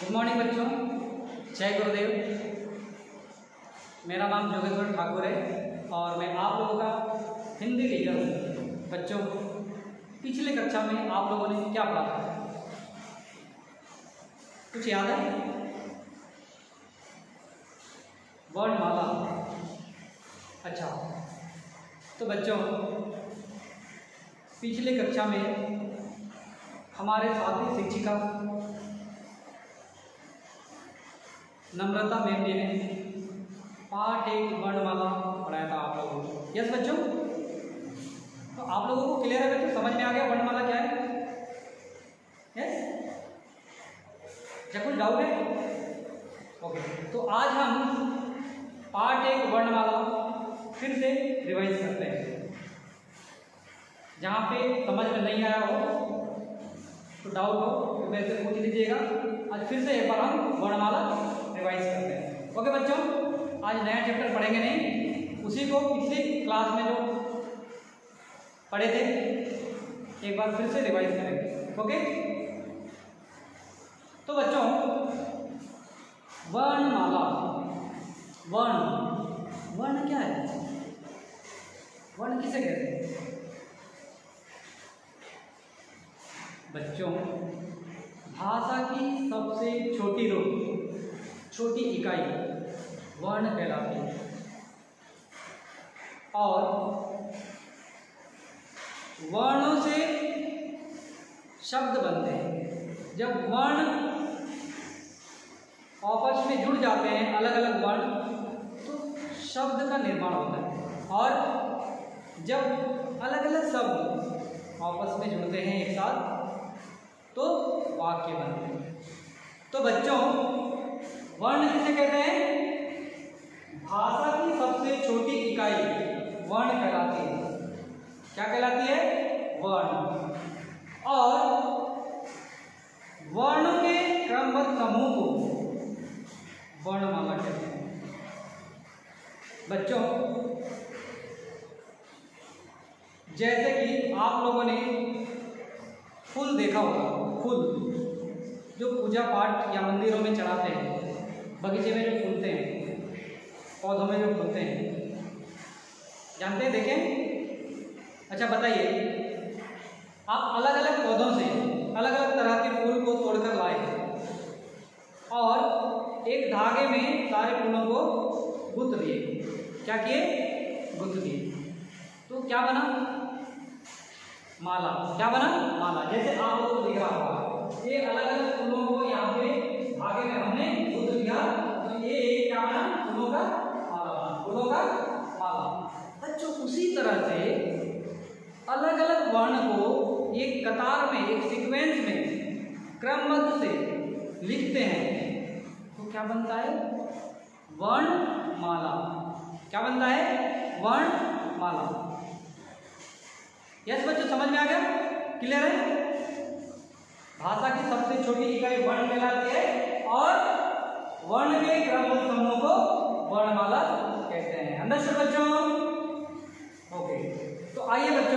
Good morning बच्चों। जय गुरुदेव। मेरा नाम जोगेश्वर ठाकुर है और मैं आप लोगों का हिंदी टीचर हूँ। बच्चों, पिछले कक्षा में आप लोगों ने क्या पढ़ा था? कुछ याद है? वर्णमाला। अच्छा तो बच्चों, पिछले कक्षा में हमारे साथी शिक्षिका नम्रता मैम जी ने पाठ एक वर्णमाला पढ़ाया था आप लोगों को। यस बच्चों? तो आप लोगों को क्लियर है बच्चों? समझ में आ गया वर्णमाला क्या है? यस क्या कुछ डाउट है? ओके तो आज हम पार्ट एक वर्णमाला फिर से रिवाइज करते हैं। जहाँ पे समझ में नहीं आया हो तो डाउट हो तो मेरे से पूछ लीजिएगा। आज फिर से एक बार हम वर्णमाला रिवाइज करते हैं। ओके बच्चों, आज नया चैप्टर पढ़ेंगे नहीं। उसी को पिछली क्लास में जो पढ़े थे, एक बार फिर से रिवाइज करेंगे। ओके तो बच्चों, वर्णमाला। वर्ण। वर्ण क्या है? वर्ण किसे कहते हैं? बच्चों, भाषा की सबसे छोटी रूप छोटी इकाई वर्ण कहलाती है। और वर्णों से शब्द बनते हैं। जब वर्ण आपस में जुड़ जाते हैं अलग अलग वर्ण तो शब्द का निर्माण होता है। और जब अलग अलग शब्द आपस में जुड़ते हैं एक साथ तो वाक्य बनते हैं। तो बच्चों वर्ण किसे कहते हैं? भाषा की सबसे छोटी इकाई वर्ण कहलाती है। क्या कहलाती है? वर्ण। और वर्णों के क्रमबद्ध समूह को वर्णमाला कहते हैं। बच्चों, जैसे कि आप लोगों ने फूल देखा होगा, फूल, जो पूजा पाठ या मंदिरों में चढ़ाते हैं। बगीचे में जो फूलते हैं, पौधों में जो फूलते हैं, जानते हैं, देखें? अच्छा बताइए, आप अलग अलग पौधों से अलग अलग तरह के फूल को तोड़कर लाए और एक धागे में सारे फूलों को गुथ दिए। क्या किए? गुथ दिए। तो क्या बना? माला। क्या बना? माला। जैसे आप लोगों दिख रहा होगा। ये अलग अलग फूलों को यहाँ पे धागे में हमने गुथ तो ये क्या बना? फूलों का माला बना। फूलों का माला। बच्चों, उसी तरह से अलग अलग वर्ण को एक कतार में, एक सीक्वेंस में, क्रमबद्ध से लिखते हैं। तो क्या बनता है? वर्ण माला। क्या बनता है? वर्ण माला। यस बच्चों, समझ में आ गया? क्लियर है भाषा की सबसे छोटी इकाई वर्ण कहलाती है और वर्ण के क्रम समूह को वर्णमाला कहते हैं अंडरस्टूड बच्चों। ओके तो आइए बच्चों